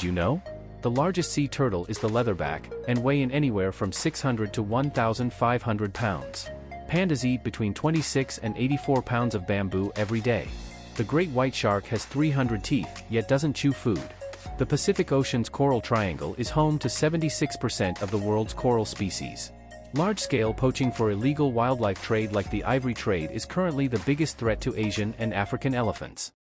Do you know? The largest sea turtle is the leatherback, and weigh in anywhere from 600 to 1,500 pounds. Pandas eat between 26 and 84 pounds of bamboo every day. The great white shark has 300 teeth, yet doesn't chew food. The Pacific Ocean's coral triangle is home to 76% of the world's coral species. Large-scale poaching for illegal wildlife trade like the ivory trade is currently the biggest threat to Asian and African elephants.